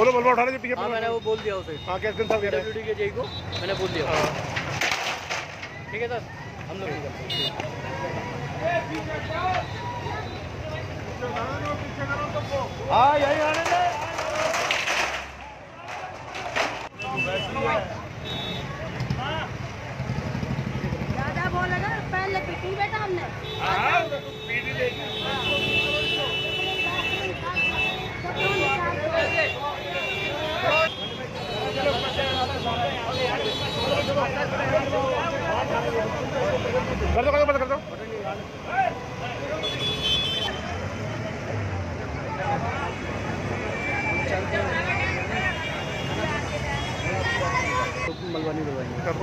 बोलो बोलो उठाने पीछे हाँ मैंने वो बोल दिया उसे। हाँ कैसे साहब हैं पीडब्ल्यूडी के जेई को मैंने बोल दिया। हाँ। ठीक है सर हम लोग हैं। हाँ यही आने दे। ज़्यादा बोलेगा पहले पीटी बेटा हमने। कर दो कर दो बंद कर दो।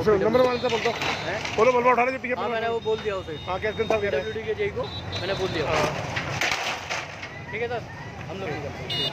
उसे नंबर वन से बोल दो। बोलो बोलो उठाने जो पीछे हाँ मैंने वो बोल दिया उसे। हाँ कैसे साहब कह रहे के जेई को मैंने बोल दिया। हाँ। ठीक है सर हम लोग निकलते हैं।